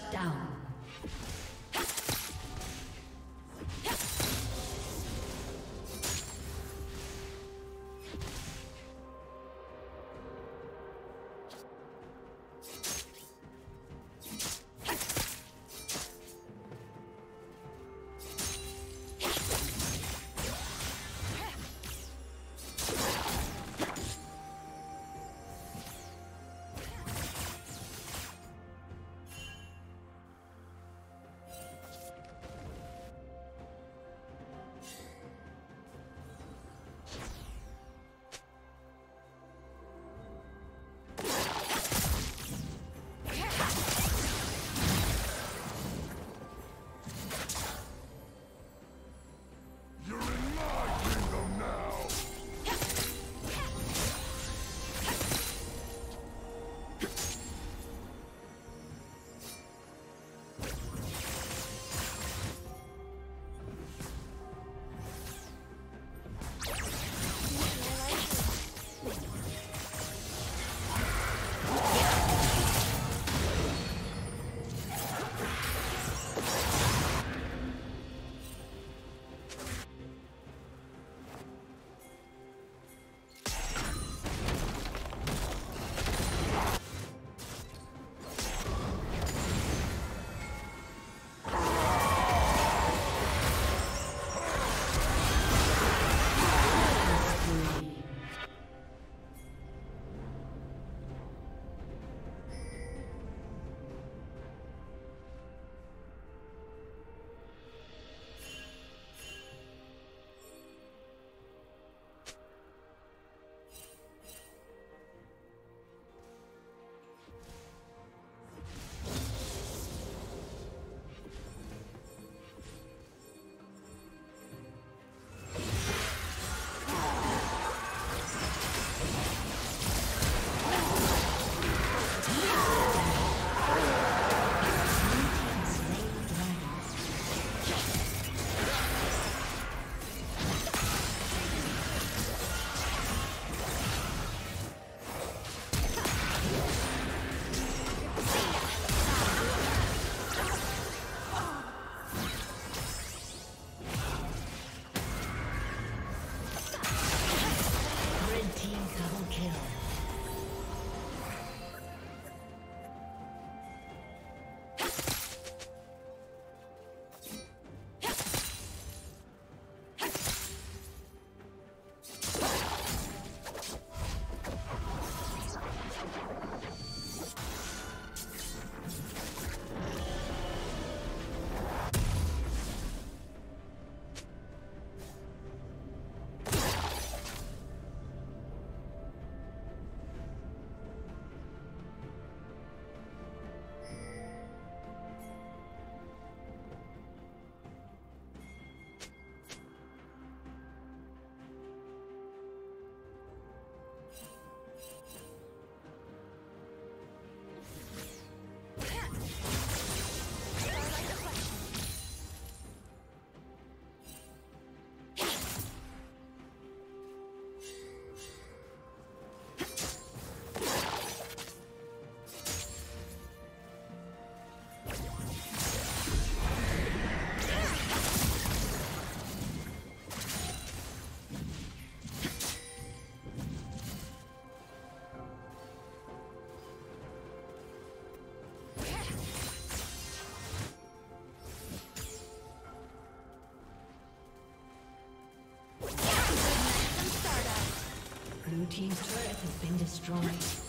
Shut down. Been destroyed.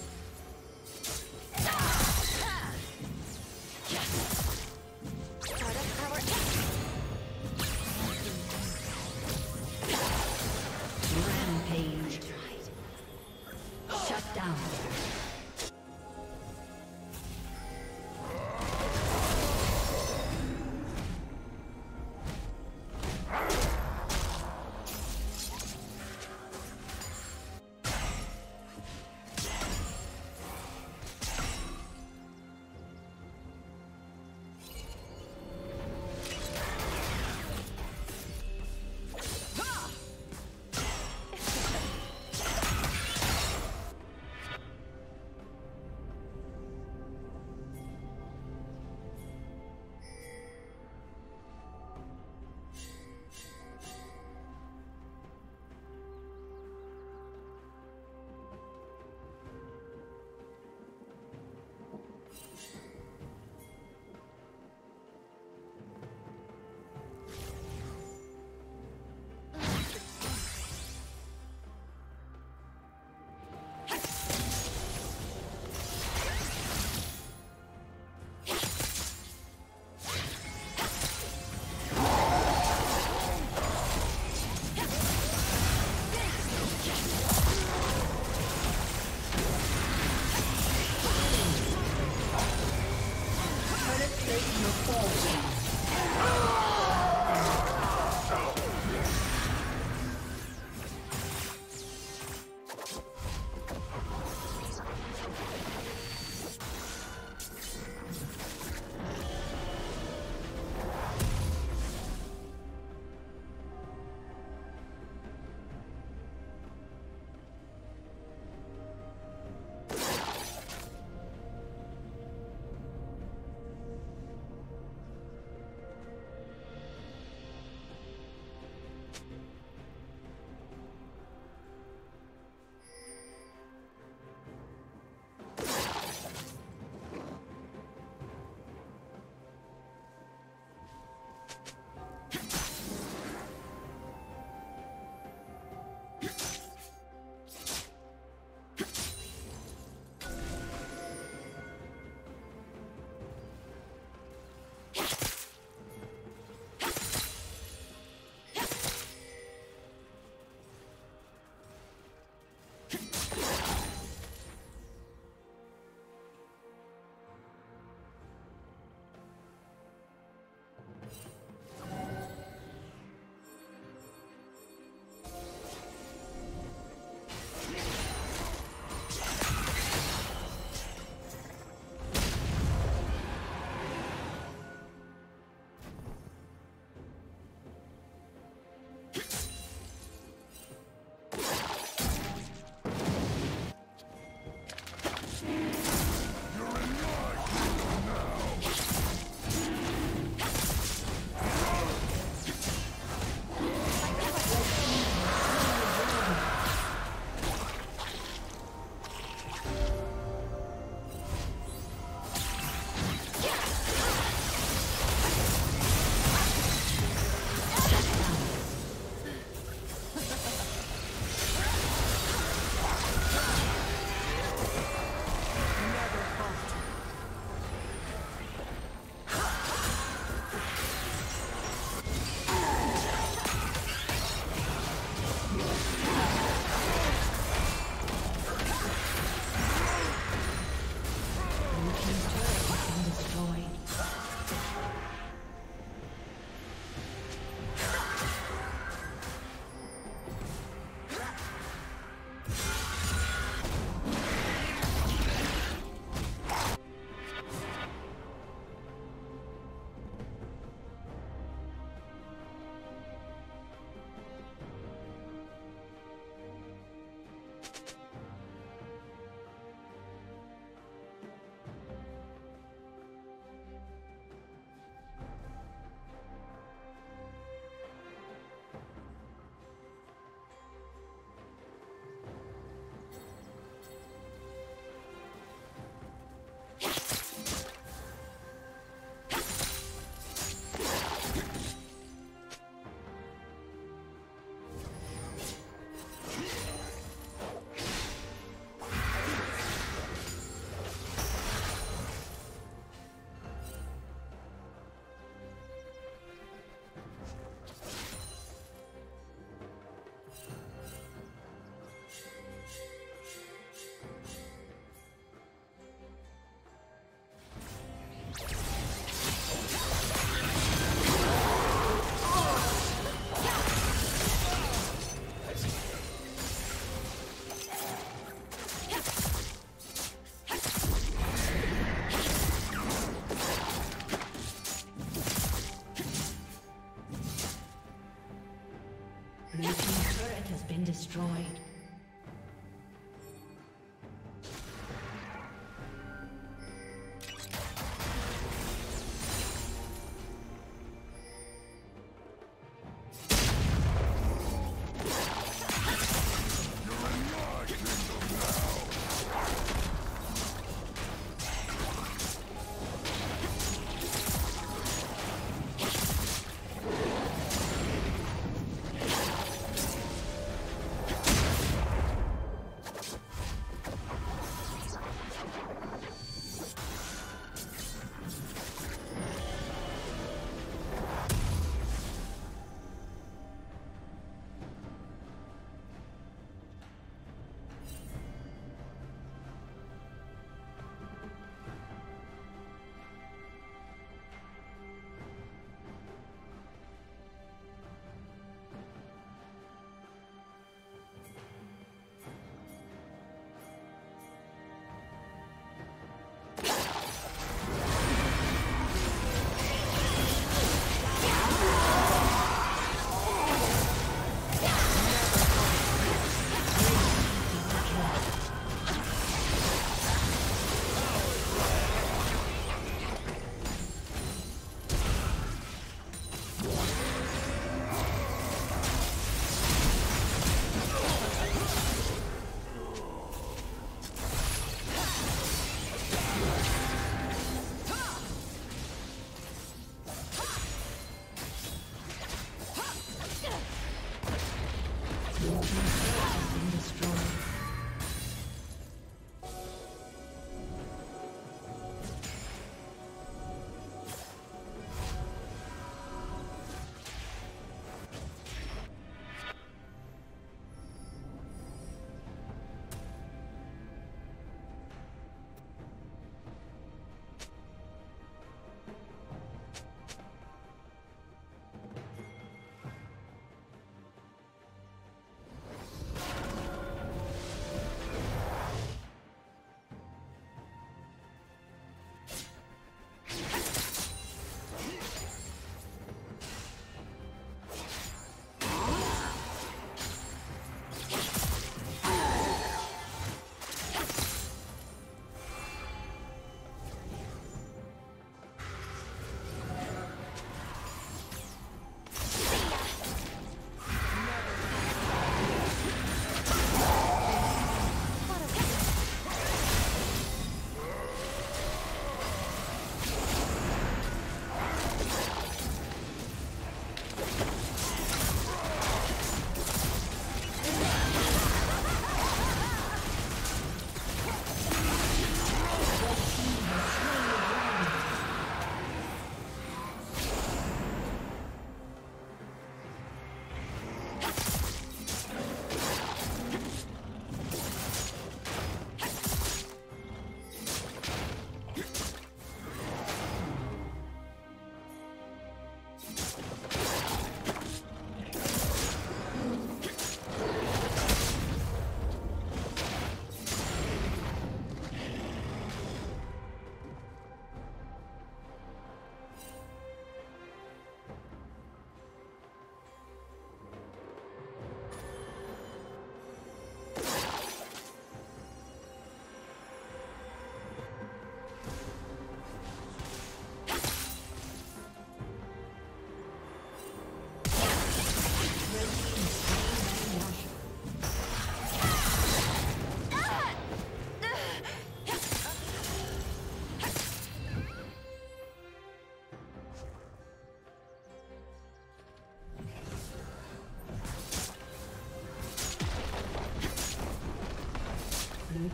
Destroyed.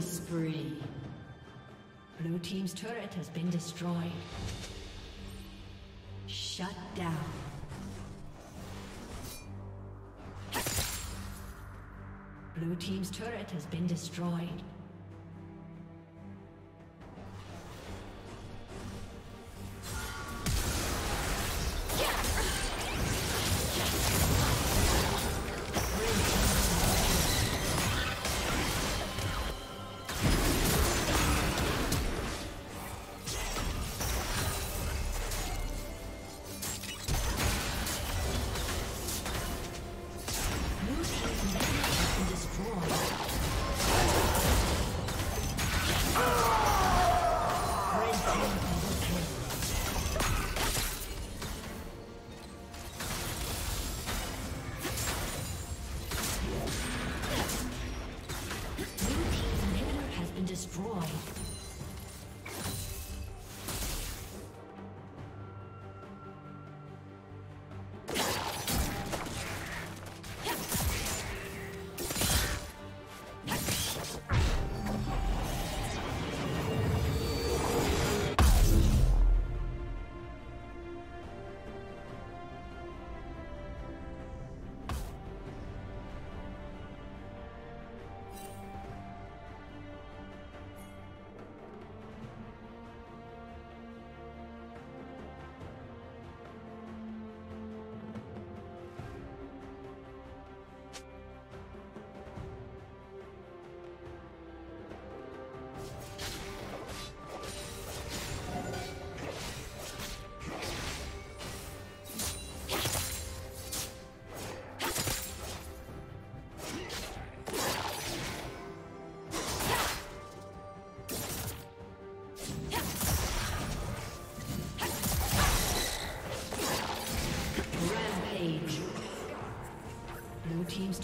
Spree. Blue Team's turret has been destroyed. Shut down. Blue Team's turret has been destroyed.